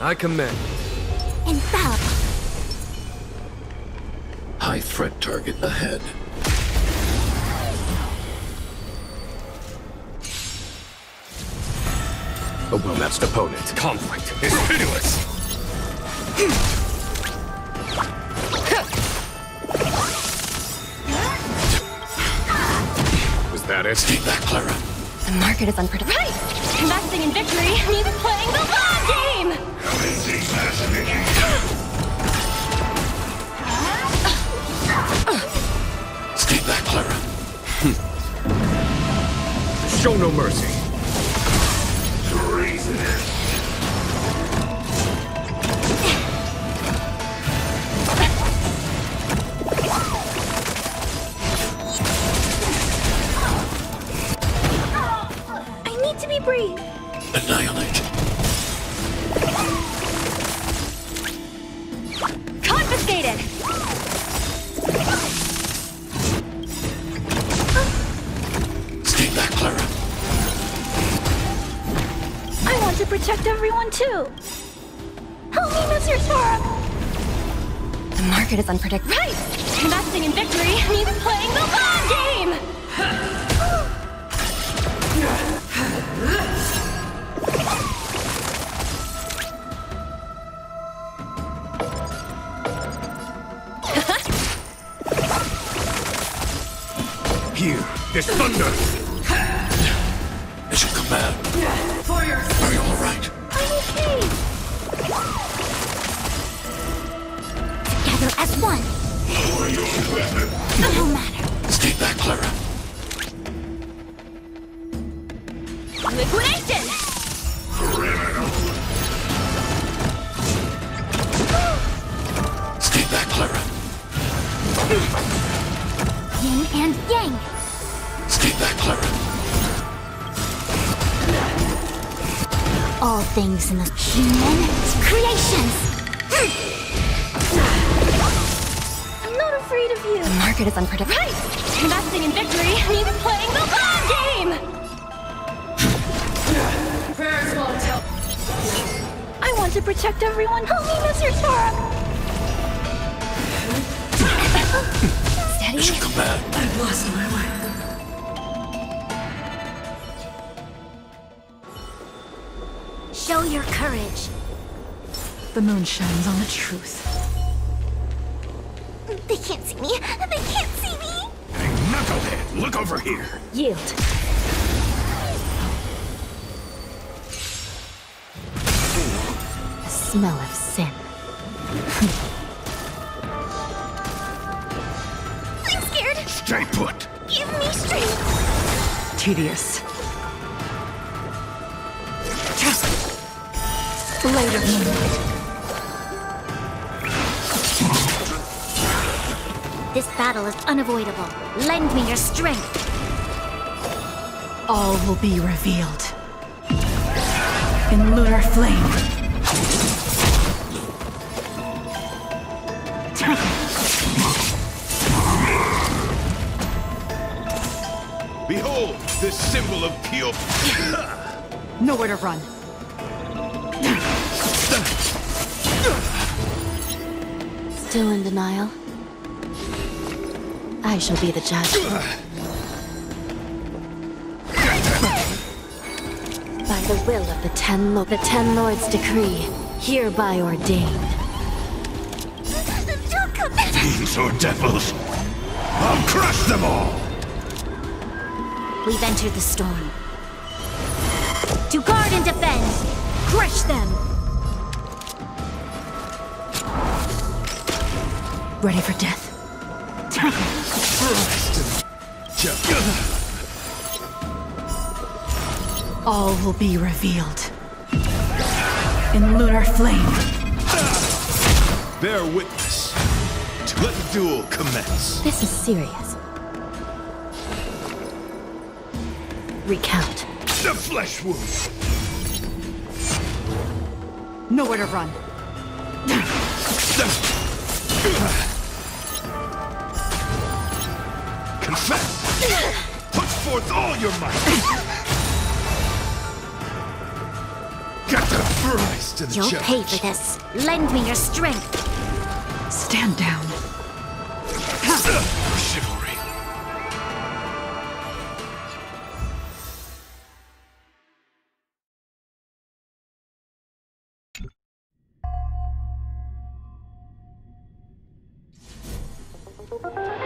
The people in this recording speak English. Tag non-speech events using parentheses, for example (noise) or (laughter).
I commend. Infallible. High threat target ahead. A well-matched opponent. Conflict is pitiless! Was that it? Stay back, Clara. The market is unpredictable. Right! Investing in victory means Show no mercy. I protect everyone too. Help me, Mr. Svarog. The market is unpredictable. Right! Investing in victory means playing the long game! Here, this thunder! Liquidation! Stay back, Clara. Yin and yang. Stay back, Clara. All things in the human creations. I'm not afraid of you. The market is unpredictable. Right! Investing in victory means playing the long game! Want to protect everyone. Help me, Mr. Svarog. Steady. Mission command. I've lost my way. Show your courage. The moon shines on the truth. They can't see me. They can't see me. Hey, knucklehead, look over here! Yield. Smell of sin. I'm scared. Stay put! Give me strength. Tedious. Blade of moonlight. This battle is unavoidable. Lend me your strength. All will be revealed. In lunar flame. Symbol of pure... (coughs) Nowhere to run. Still in denial? I shall be the judge. By the will of the Ten Lo- the Ten Lords' decree, hereby ordained. Fiends or devils! I'll crush them all! We've entered the storm. To guard and defend! Crush them! Ready for death. (laughs) All will be revealed. In lunar flame. Bear witness. Let the duel commence. This is serious. Recount. The flesh wound! Nowhere to run. Confess! Put forth all your might! Get the Christ! to the You'll pay for this. Lend me your strength. Stand down. Thank